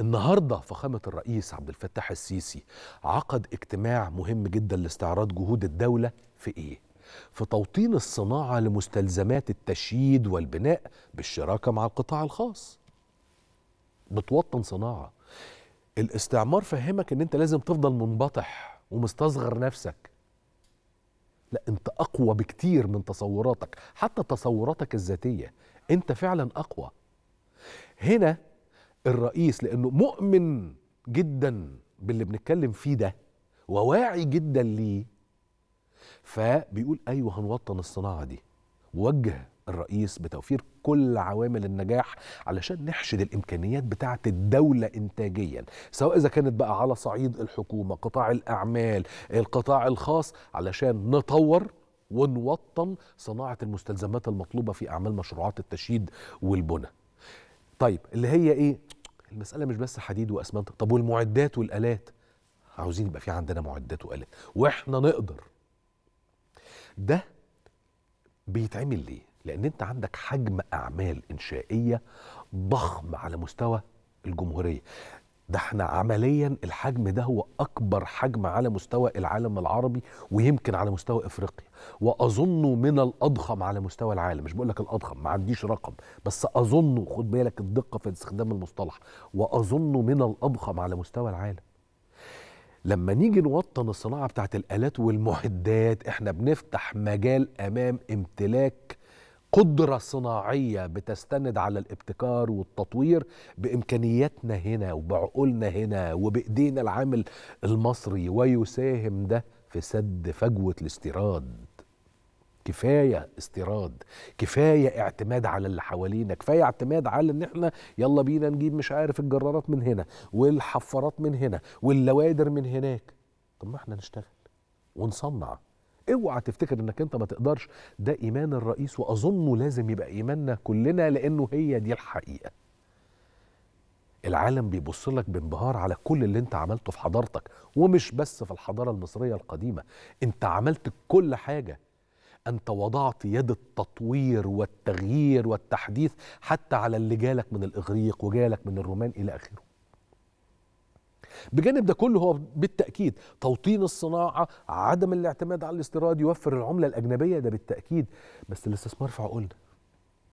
النهارده فخامة الرئيس عبد الفتاح السيسي عقد اجتماع مهم جدا لاستعراض جهود الدولة في إيه؟ في توطين الصناعة لمستلزمات التشييد والبناء بالشراكة مع القطاع الخاص. بتوطن صناعة. الاستعمار فهمك إن أنت لازم تفضل منبطح ومستصغر نفسك. لا أنت أقوى بكتير من تصوراتك، حتى تصوراتك الذاتية، أنت فعلا أقوى. هنا الرئيس لأنه مؤمن جدا باللي بنتكلم فيه ده وواعي جدا ليه. فبيقول أيوه هنوطن الصناعة دي. وجه الرئيس بتوفير كل عوامل النجاح علشان نحشد الإمكانيات بتاعة الدولة انتاجيا سواء إذا كانت بقى على صعيد الحكومة قطاع الأعمال القطاع الخاص علشان نطور ونوطن صناعة المستلزمات المطلوبة في أعمال مشروعات التشييد والبنى. طيب اللي هي إيه؟ المسألة مش بس حديد وأسمنت. طب والمعدات والآلات؟ عاوزين يبقى في عندنا معدات وآلات. وإحنا نقدر. ده بيتعمل ليه؟ لأن أنت عندك حجم أعمال إنشائية ضخم على مستوى الجمهورية. ده إحنا عمليا الحجم ده هو أكبر حجم على مستوى العالم العربي ويمكن على مستوى إفريقيا. واظنه من الأضخم على مستوى العالم. مش بقول لك الأضخم ما عنديش رقم بس اظنه خد بالك الدقة في استخدام المصطلح واظنه من الأضخم على مستوى العالم. لما نيجي نوطن الصناعة بتاعت الآلات والمعدات إحنا بنفتح مجال أمام امتلاك قدرة صناعية بتستند على الابتكار والتطوير بإمكانياتنا هنا وبعقولنا هنا وبإيدينا العامل المصري ويساهم ده في سد فجوة الاستيراد. كفاية استيراد كفاية اعتماد على اللي حوالينا كفاية اعتماد على إن إحنا يلا بينا نجيب مش عارف الجرارات من هنا والحفارات من هنا واللوادر من هناك. طب ما إحنا نشتغل ونصنع. اوعى تفتكر انك انت ما تقدرش. ده ايمان الرئيس واظنه لازم يبقى ايماننا كلنا لأنه هي دي الحقيقة. العالم بيبص لك بانبهار على كل اللي انت عملته في حضارتك ومش بس في الحضارة المصرية القديمة. انت عملت كل حاجة. انت وضعت يد التطوير والتغيير والتحديث حتى على اللي جالك من الإغريق وجالك من الرومان إلى آخره. بجانب ده كله هو بالتأكيد توطين الصناعة عدم الاعتماد على الاستيراد يوفر العملة الأجنبية ده بالتأكيد. بس الاستثمار في عقولنا.